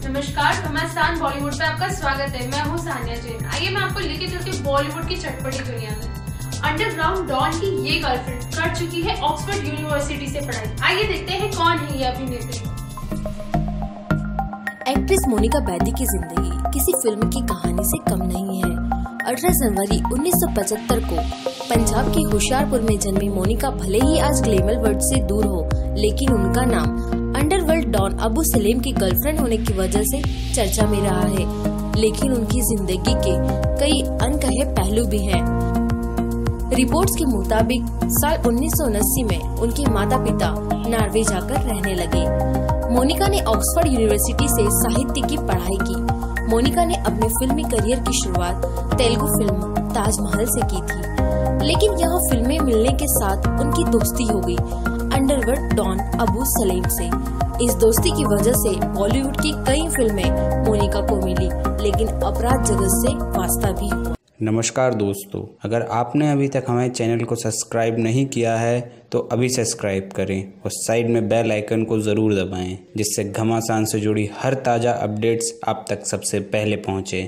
नमस्कार घमासान बॉलीवुड पे आपका स्वागत है। मैं हूँ सानिया जैन। आइए मैं आपको लेके चलती हूँ बॉलीवुड की चटपटी दुनिया में। अंडरग्राउंड डॉन की ये गर्लफ्रेंड कर चुकी है ऑक्सफोर्ड यूनिवर्सिटी से पढ़ाई। आइए देखते हैं कौन है ये अभिनेत्री एक्ट्रेस मोनिका बैदी की ज़िंदगी किसी फ़िल्म की कहानी से कम नहीं है। 18 जनवरी 1975 को पंजाब के होशियारपुर में जन्मी मोनिका भले ही आज ग्लेमर वर्ड से दूर हो, लेकिन उनका नाम डॉन अबू सलीम की गर्लफ्रेंड होने की वजह से चर्चा में रहा है, लेकिन उनकी ज़िंदगी के कई अनकहे पहलू भी हैं। रिपोर्ट्स के मुताबिक, साल उन्नीस में उनके माता पिता नॉर्वे जाकर रहने लगे। मोनिका ने ऑक्सफोर्ड यूनिवर्सिटी से साहित्य की पढ़ाई की। मोनिका ने अपने फिल्मी करियर की शुरुआत तेलुगु फ़िल्म ताजमहल से की थी। लेकिन यहाँ फ़िल्में मिलने के साथ उनकी दोस्ती हो गई अंडरवर्ल्ड डॉन अबू सलीम से। इस दोस्ती की वजह से बॉलीवुड की कई फ़िल्में मोनिका को मिली, लेकिन अपराध जगत से वास्ता भी। नमस्कार दोस्तों, अगर आपने अभी तक हमारे चैनल को सब्सक्राइब नहीं किया है तो अभी सब्सक्राइब करें और साइड में बेल आइकन को ज़रूर दबाएँ, जिससे घमासान से जुड़ी हर ताज़ा अपडेट्स आप तक सबसे पहले पहुँचे।